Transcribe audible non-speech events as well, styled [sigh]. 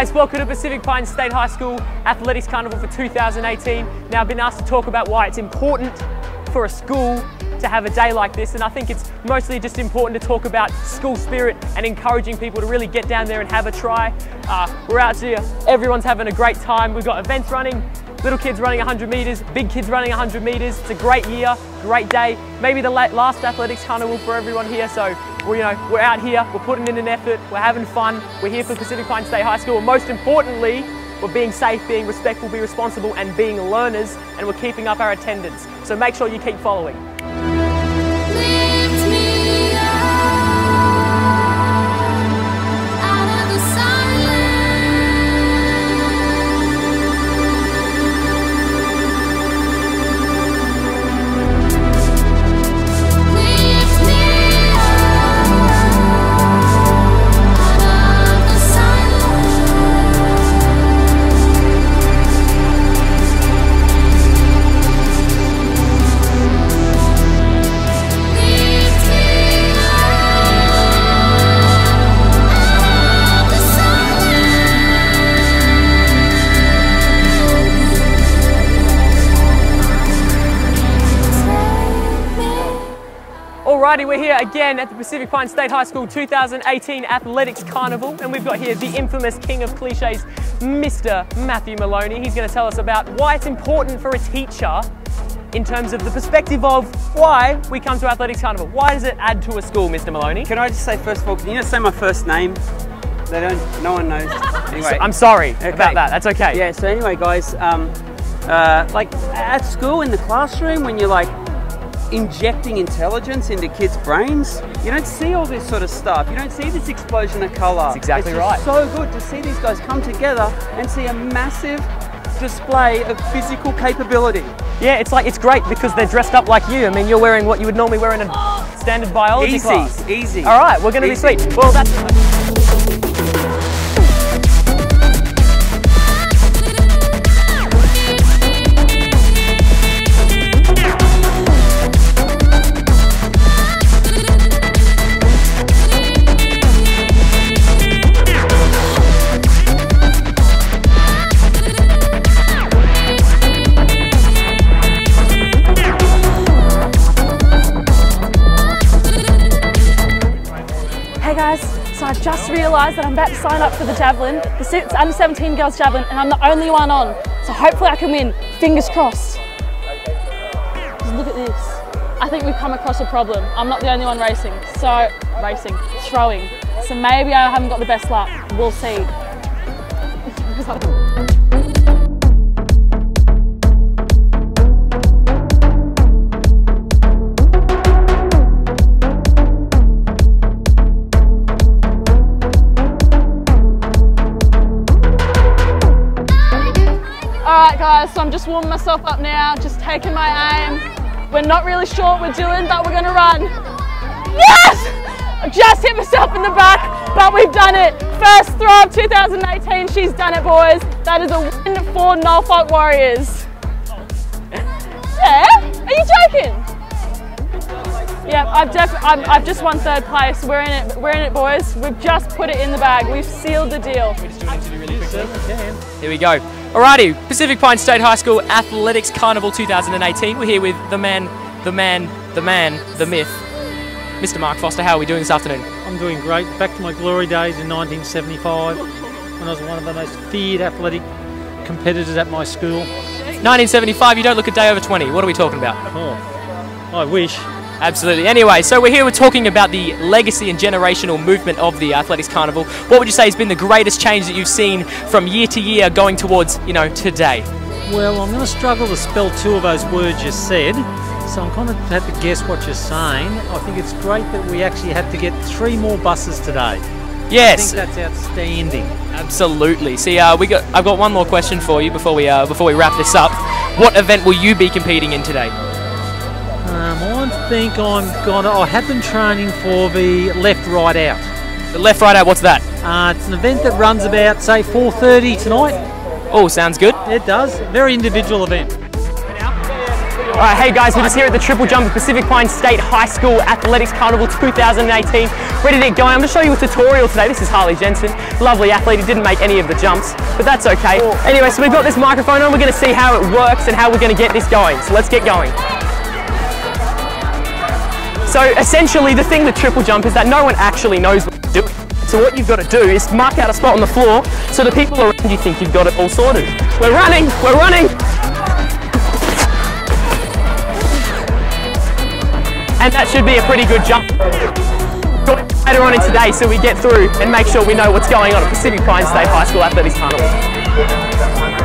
guys, welcome to Pacific Pines State High School Athletics Carnival for 2018. Now I've been asked to talk about why it's important for a school to have a day like this and I think it's mostly just important to talk about school spirit and encouraging people to really get down there and have a try. Uh, we're out here, everyone's having a great time. We've got events running, little kids running 100 metres, big kids running 100 metres. It's a great year, great day. Maybe the last athletics carnival for everyone here so we're, you know, we're out here, we're putting in an effort, we're having fun, we're here for Pacific Pines State High School, and most importantly, we're being safe, being respectful, being responsible, and being learners, and we're keeping up our attendance. So make sure you keep following. Alrighty, we're here again at the Pacific Pines State High School 2018 Athletics Carnival, and we've got here the infamous king of cliches, Mr. Matthew Maloney. He's going to tell us about why it's important for a teacher in terms of the perspective of why we come to Athletics Carnival. Why does it add to a school, Mr. Maloney? Can I just say first of all, can you just say my first name? They don't, no one knows. [laughs] Anyway. I'm sorry okay. about that, that's okay. Yeah, so anyway guys, um, uh, like at school in the classroom when you're like injecting intelligence into kids' brains. You don't see all this sort of stuff. You don't see this explosion of colour. That's exactly it's right. so good to see these guys come together and see a massive display of physical capability. Yeah, it's like it's great because they're dressed up like you. I mean, you're wearing what you would normally wear in a standard biology easy, class. Easy, easy. All right, we're going to be sweet. Well, that's. I've that I'm about to sign up for the javelin, the under 17 girls javelin, and I'm the only one on. So hopefully I can win. Fingers crossed. look at this. I think we've come across a problem. I'm not the only one racing. So, racing, throwing. So maybe I haven't got the best luck. We'll see. [laughs] guys, so I'm just warming myself up now, just taking my aim. We're not really sure what we're doing, but we're gonna run. Yes! I just hit myself in the back, but we've done it. First throw of 2018, she's done it, boys. That is a win for Norfolk Warriors. [laughs] Yeah? Are you joking? Yeah, I've, I've, I've, just won third place. We're in it. We're in it, boys. We've just put it in the bag. We've sealed the deal. Here we go. Alrighty, Pacific Pines State High School Athletics Carnival 2018. We're here with the man, the man, the man, the myth, Mr. Mark Foster. How are we doing this afternoon? I'm doing great. Back to my glory days in 1975 when I was one of the most feared athletic competitors at my school. 1975, you don't look a day over 20. What are we talking about? Oh, I wish. Absolutely. Anyway, so we're here, we're talking about the legacy and generational movement of the Athletics Carnival. What would you say has been the greatest change that you've seen from year to year going towards, you know, today? Well, I'm going to struggle to spell two of those words you said, so I'm kind of have to guess what you're saying. I think it's great that we actually had to get three more buses today. Yes, I think that's outstanding. Absolutely. See, uh, we got. I've got one more question for you before we uh, before we wrap this up. What event will you be competing in today? Um, I think I'm gonna. I have been training for the left right out. The left right out. What's that? Uh, it's an event that runs about say 4:30 tonight. Oh, sounds good. It does. Very individual event. All right, hey guys, we're just here at the Triple Jump Pacific Pines State High School Athletics Carnival 2018. Ready to get going. I'm going to show you a tutorial today. This is Harley Jensen, lovely athlete. He didn't make any of the jumps, but that's okay. Anyway, so we've got this microphone on. We're going to see how it works and how we're going to get this going. So let's get going. So essentially, the thing with triple jump is that no one actually knows what you're doing. So what you've got to do is mark out a spot on the floor so the people around you think you've got it all sorted. We're running, we're running. And that should be a pretty good jump. Later on in today so we get through and make sure we know what's going on at Pacific Pines State High School Athletics Carnival.